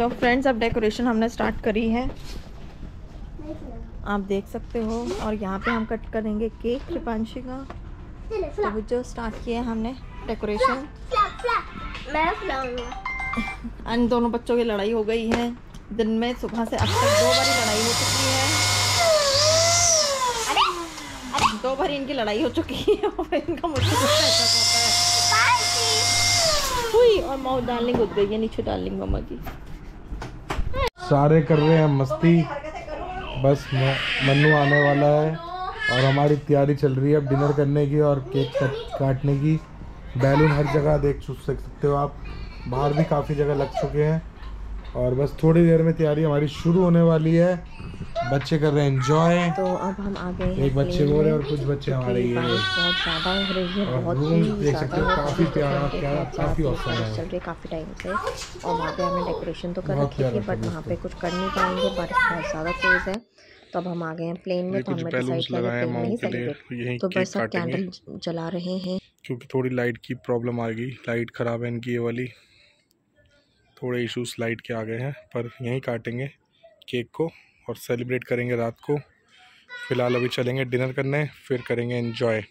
Friends अब decoration हमने start करी है। आप देख सकते हो और यहाँ पे हम कट करेंगे केक कृपांशी का। तो वो जो स्टार्ट किया है हमने डेकोरेशन मैं इन दोनों बच्चों की लड़ाई हो गई है। दिन में सुबह से अब तक दो बारी लड़ाई हो चुकी है। दो बारी इनकी लड़ाई हो चुकी है और इनका है। हुई और माँ डार्लिंग उठ गई है नीचे डार्लिंग मम्मा की सारे कर रहे हैं मस्ती। बस मनु मन्नू आने वाला है और हमारी तैयारी चल रही है अब डिनर करने की और केक कट काटने की। बैलून हर जगह देख सक सकते हो आप। बाहर भी काफ़ी जगह लग चुके हैं। और बस थोड़ी देर में तैयारी हमारी शुरू होने वाली है। बच्चे कर रहे हैं एंजॉय तो अब हम आ गए एक बच्चे वो रहे में, और कुछ बच्चे हमारे ये बहुत ज़्यादा हो रही है बहुत रूम देख सकते हो, काफ़ी प्यारा, प्यारा, काफ़ी ज़्यादा है। चल रही काफ़ी टाइम से। और वहाँ पे हमने डेकोरेशन तो कर रखी थी बट वहाँ पे कुछ कर नहीं पाएँगे बारिश बहुत ज़्यादा तेज़ है। तो अब हम आ गए हैं प्लेन में तो कुछ हमने डिसाइड किया लगाए प्लेन में ही माओ के लिए, सेलिब्रेट तो बस सब कैंडल जला रहे हैं। क्योंकि थोड़ी लाइट की प्रॉब्लम आ गई लाइट ख़राब है इनकी ये वाली। थोड़े इश्यूज़ लाइट के आ गए हैं पर यहीं काटेंगे केक को। और सेलिब्रेट करेंगे रात को। फ़िलहाल अभी चलेंगे डिनर करने फिर करेंगे enjoy.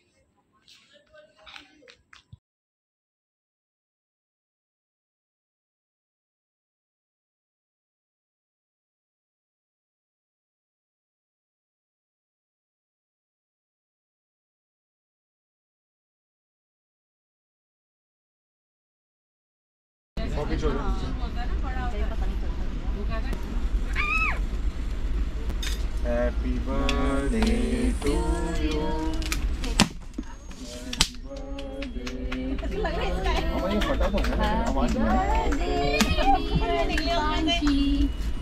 Happy birthday to you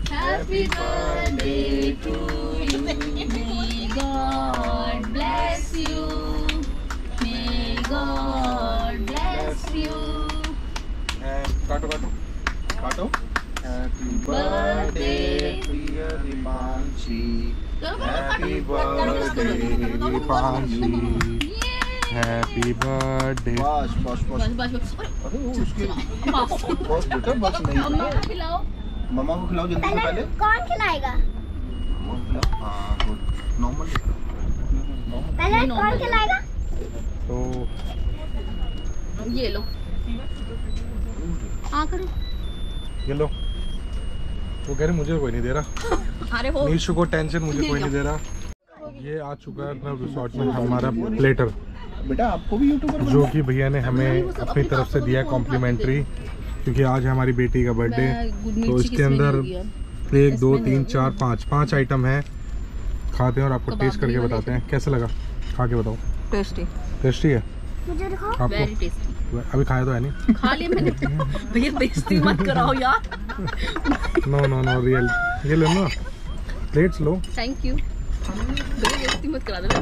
Happy birthday to you. May God bless you. May God bless you. काटो काटो काटो हैप्पी बर्थडे प्रिय Deepanshi happy birthday Deepanshi happy birthday बस बस बस। बस बस अरे वो उसके बस बेटा बस नहीं। अम्मा को खिलाओ। मम्मा को खिलाओ जल्दी से पहले कौन खिलाएगा? वो खिलाओ हाँ गुड नॉर्मल पहले कौन खिलाएगा? तो ये लो। हाँ करो। ये लो। वो कह रहे मुझे कोई नहीं दे रहा। अरे वो नीशु को टेंशन मुझे कोई नहीं दे रहा। ये आ चुका है अपना रिसोर्ट में हमारा प्लेटर बेटा आपको भी यूट्यूबर जो कि भैया ने हमें अपनी तरफ़ से दिया है कॉम्प्लीमेंट्री क्योंकि आज है हमारी बेटी का बर्थडे तो इसके अंदर एक दो तीन चार पाँच पाँच आइटम है। खाते हैं और आपको टेस्ट करके बताते हैं। कैसा लगा? खा के बताओ। टेस्टी टेस्टी है? आपको? वेरी टेस्टी अभी खाया तो है नहीं? खा लिया मैंने। भैया बेइज्जती मत कराओ यार। नो नो नो रियल ये लो ना। Plates low. थैंक यू भैया बेइज्जती मत करा देना।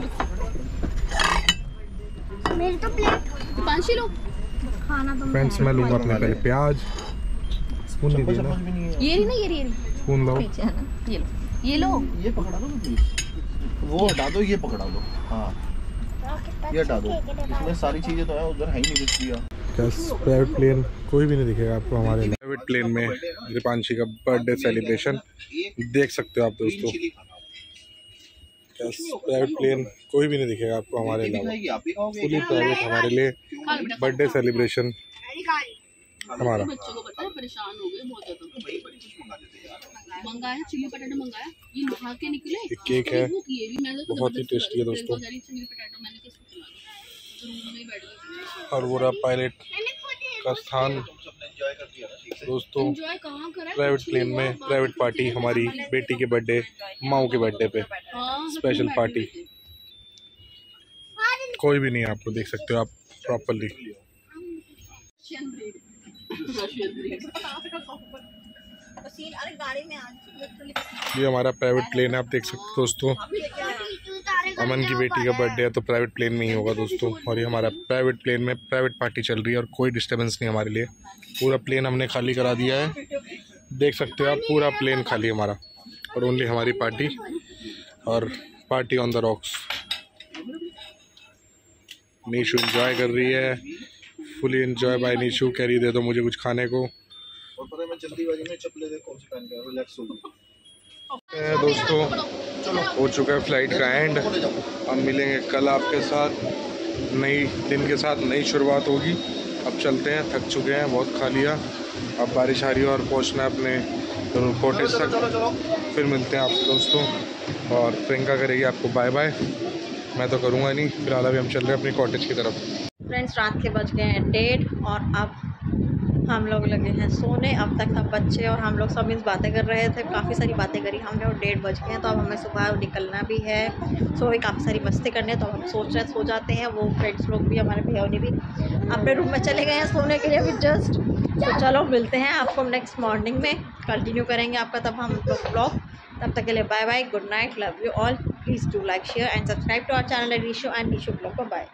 मेरी तो प्लेट दीपांशी लो। खाना तो फ्रेंड्स मैं लूँगा अपने पहले प्याज। स्पून नहीं है ये रही ना ये रही ये स्पून ये लो। ये लो। ये पकड़ा दो वो हटा दो ये पकड़ा दो हाँ। ये हटा दो। इसमें सारी चीज़ें तो है उधर है ही नहीं कुछ दिया प्राइवेट प्लेन कोई भी नहीं दिखेगा आपको हमारे प्राइवेट प्लेन में दीपांशी का बर्थडे सेलिब्रेशन देख सकते हो आप दोस्तों। प्राइवेट प्लेन कोई भी नहीं दिखेगा आपको हमारे अलावा फुली प्राइवेट हमारे लिए बर्थडे सेलिब्रेशन हमारा। बच्चों को पता है परेशान हो गए बहुत ज़्यादा मंगाया चिली पटाटो मंगाया ये नहा के निकले एक केक है। बहुत ही टेस्टी है दोस्तों। और रहा पायलट का स्थान। दोस्तों प्राइवेट प्लेन में प्राइवेट पार्टी हमारी बेटी के बर्थडे माओ के बर्थडे पे। स्पेशल पार्टी कोई भी नहीं आपको देख सकते हो आप प्रॉपरली ये हमारा प्राइवेट प्लेन है, आप देख सकते हो दोस्तों। अमन की बेटी का बर्थडे है तो प्राइवेट प्लेन में ही होगा दोस्तों। और ये हमारा प्राइवेट प्लेन में प्राइवेट पार्टी चल रही है और कोई डिस्टर्बेंस नहीं हमारे लिए। पूरा प्लेन हमने खाली करा दिया है। देख सकते हो आप, पूरा प्लेन खाली हमारा। और ओनली हमारी पार्टी और party on the rocks Nishu enjoy कर रही है। Fully enjoy bye Nishu. कह रही दे दो मुझे कुछ खाने को। और पता है मैं जल्दीबाजी में चप्पलें देखो रिलैक्स दोस्तों। हो चुका है फ़्लाइट का एंड हम मिलेंगे कल आपके साथ। नई दिन के साथ नई शुरुआत होगी। अब चलते हैं, थक चुके हैं, बहुत खा लिया। अब बारिश आ रही है और पहुँचना है अपने कोटेज तक। फिर मिलते हैं आपसे दोस्तों। और प्रियंका करेगी आपको बाय बाय मैं तो करूँगा नहीं। फ़िलहाल अभी हम चल रहे हैं अपनी कॉटेज की तरफ़। फ्रेंड्स रात के बज गए हैं डेढ़ और अब हम लोग लगे हैं सोने। अब तक सब बच्चे और हम लोग सब इस बातें कर रहे थे। काफ़ी सारी बातें करी हमने और डेढ़ बज गए हैं तो अब हमें सुबह निकलना भी है। सो भी काफ़ी सारी मस्ती करनी तो हम सोच रहे सो जाते हैं। वो फ्रेंड्स लोग भी, हमारे भैया ने भी अपने रूम में चले गए हैं सोने के लिए अभी जस्ट तो चलो, मिलते हैं आपको नेक्स्ट मॉर्निंग में। कंटिन्यू करेंगे आपका तब हम लोग ब्लॉग तब तक के लिए bye bye good night love you all please do like share and subscribe to our channel and reshow and reshow blog bye